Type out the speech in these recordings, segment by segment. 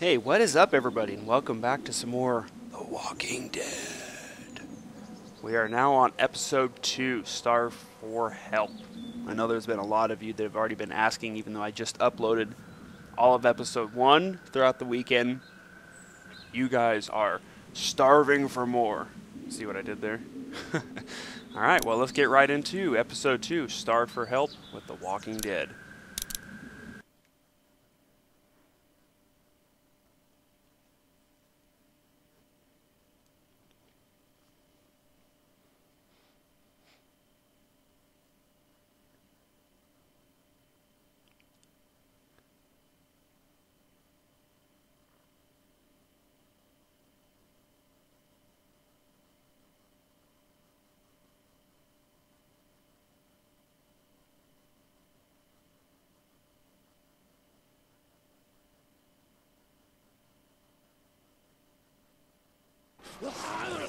Hey, what is up, everybody, and welcome back to some more The Walking Dead. We are now on episode 2, Starve for Help. I know there's been a lot of you that have already been asking, even though I just uploaded all of episode 1 throughout the weekend. You guys are starving for more. See what I did there? Alright, well, let's get right into episode 2, Starve for Help with The Walking Dead.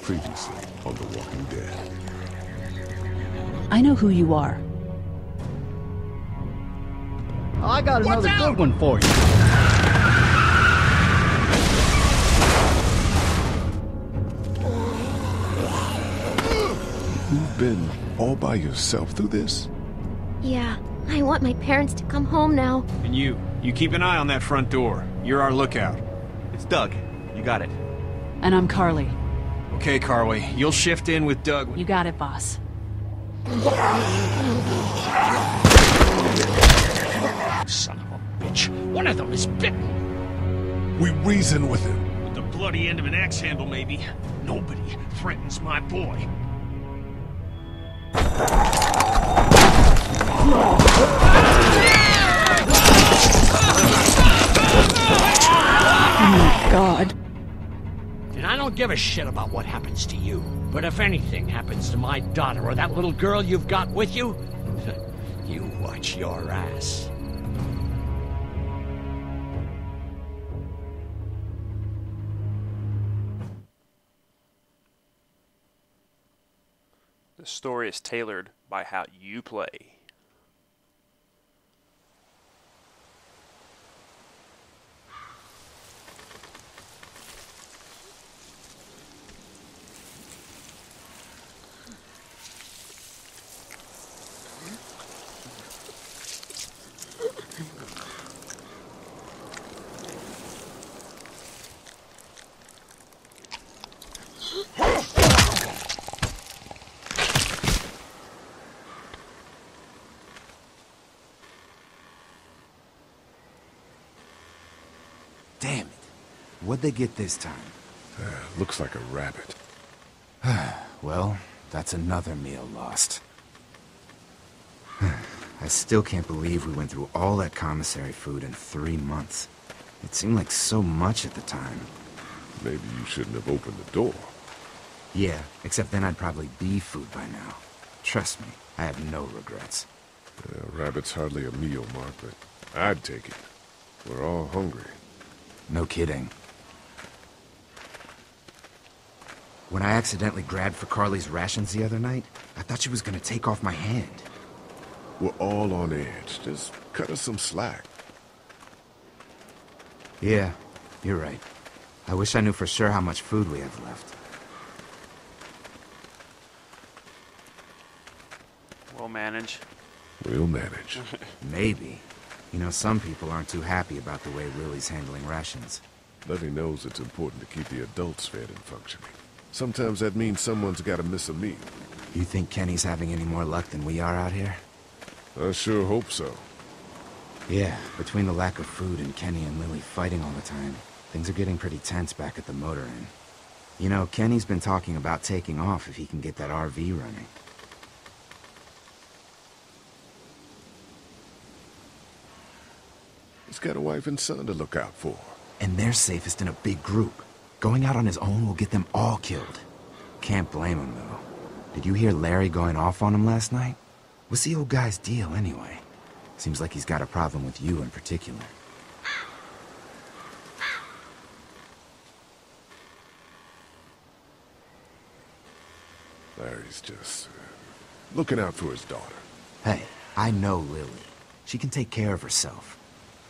Previously on The Walking Dead. I know who you are. I got another good one for you. You've been all by yourself through this? Yeah, I want my parents to come home now. And you, you keep an eye on that front door. You're our lookout. It's Doug. You got it. And I'm Carley. Okay, Carley, you'll shift in with Doug. You got it, boss. Son of a bitch. One of them is bitten. We reason with him. With the bloody end of an axe handle, maybe. Nobody threatens my boy. Oh, God. And I don't give a shit about what happens to you. But if anything happens to my daughter or that little girl you've got with you, you watch your ass. The story is tailored by how you play. Damn it. What'd they get this time? Uh, looks like a rabbit. Well, that's another meal lost. I still can't believe we went through all that commissary food in three months. It seemed like so much at the time. Maybe you shouldn't have opened the door. Yeah, except then I'd probably be food by now. Trust me, I have no regrets. Uh, rabbit's hardly a meal, Mark, but I'd take it. We're all hungry. No kidding. When I accidentally grabbed for Carley's rations the other night, I thought she was gonna take off my hand. We're all on edge. Just cut us some slack. Yeah, you're right. I wish I knew for sure how much food we have left. Manage. We'll manage. Maybe. You know, some people aren't too happy about the way Lily's handling rations. Lily knows it's important to keep the adults fed and functioning. Sometimes that means someone's gotta miss a meal. You think Kenny's having any more luck than we are out here? I sure hope so. Yeah, between the lack of food and Kenny and Lily fighting all the time, things are getting pretty tense back at the motor inn. You know, Kenny's been talking about taking off if he can get that RV running. He's got a wife and son to look out for. And they're safest in a big group. Going out on his own will get them all killed. Can't blame him, though. Did you hear Larry going off on him last night? What's the old guy's deal, anyway? Seems like he's got a problem with you in particular. Larry's just uh, looking out for his daughter. Hey, I know Lily. She can take care of herself.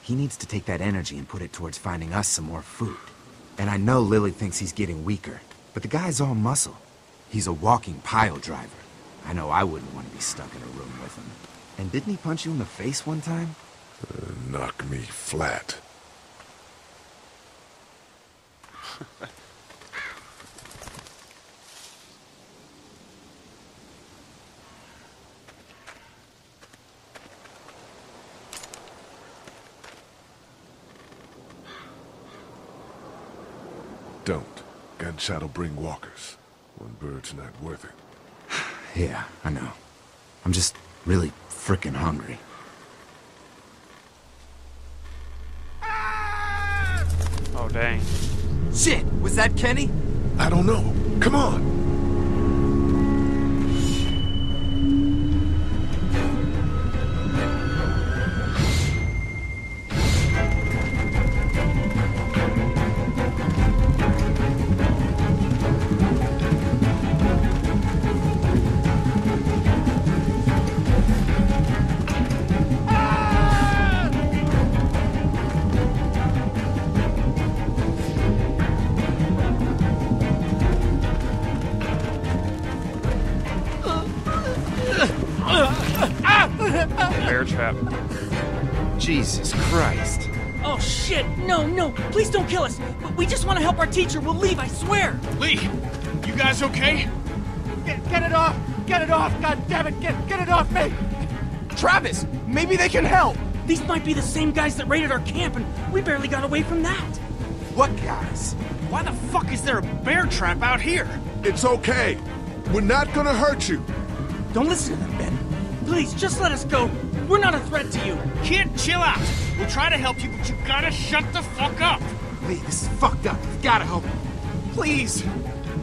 He needs to take that energy and put it towards finding us some more food. And I know Lily thinks he's getting weaker, but the guy's all muscle. He's a walking pile driver. I know I wouldn't want to be stuck in a room with him. And didn't he punch you in the face one time? Uh, knock me flat. Don't. Gunshot'll bring walkers. One bird's not worth it. Yeah, I know. I'm just really frickin' hungry. Oh, dang. Shit! Was that Kenny? I don't know. Come on! Trap. Jesus Christ. Oh shit! No, no! Please don't kill us! We just want to help our teacher. We'll leave, I swear! Lee, you guys okay? Get, get it off! Get it off! God damn it! Get, get it off me! Travis, maybe they can help. These might be the same guys that raided our camp, and we barely got away from that. What guys? Why the fuck is there a bear trap out here? It's okay. We're not gonna hurt you. Don't listen to them, Ben. Please, just let us go. We're not a threat to you. Kid, chill out. We'll try to help you, but you gotta shut the fuck up. Lee, this is fucked up. You've gotta help. Please,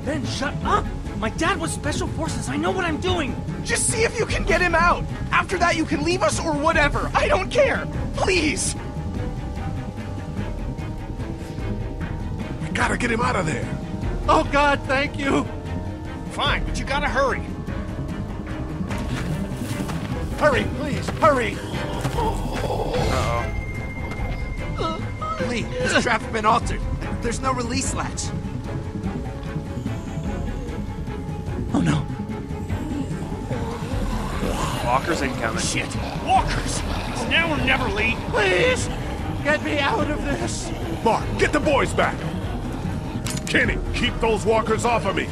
Ben, shut up! My dad was Special Forces. I know what I'm doing. just see if you can get him out. After that, you can leave us or whatever. I don't care. Please. We gotta get him out of there. Oh God, thank you! Fine, but you gotta hurry. Hurry, please, hurry! Lee, this trap's been altered. There's no release latch. Oh no. Walker's incoming. Shit, walkers. It's now or never, Lee. Please! Get me out of this! Mark, get the boys back. Kenny, keep those walkers off of me.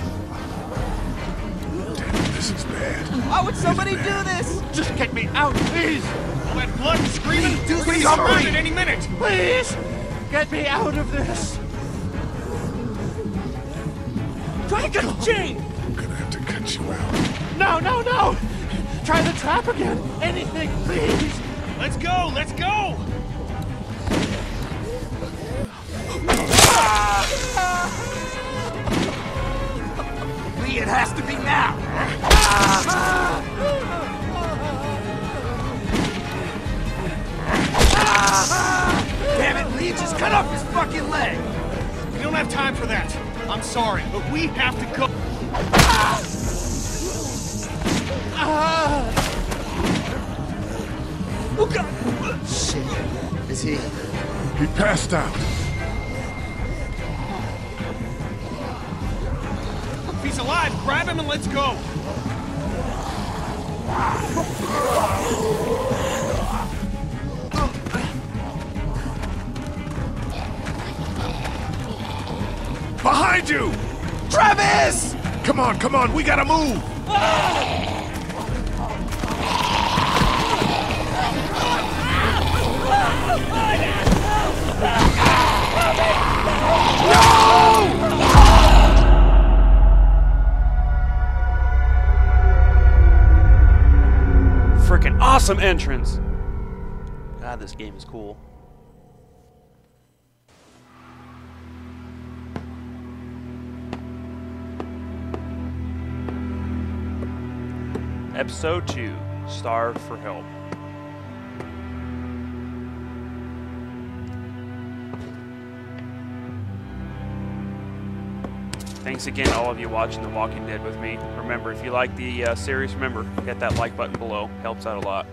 Damn, this is bad. Why would somebody do this? Just get me out, please! All that blood and screaming. do We're gonna be something. surrounded any minute. Please! Get me out of this! Try to cut the chain! I'm gonna have to cut you out. No, no, no! Try the trap again! Anything, please! Let's go, let's go. Oh, ah! Lee, it has to be now. Damn it, Lee just cut off his fucking leg. We don't have time for that. I'm sorry, but we have to go. Oh god! Shit. Is he? He passed out. If he's alive, grab him and let's go. Behind you! Travis! Come on, come on, we gotta move! Freaking awesome entrance! God, this game is cool. Episode 2 Starve for Help. Thanks again, all of you watching The Walking Dead with me. Remember, if you like the uh, series, remember, hit that like button below. Helps out a lot.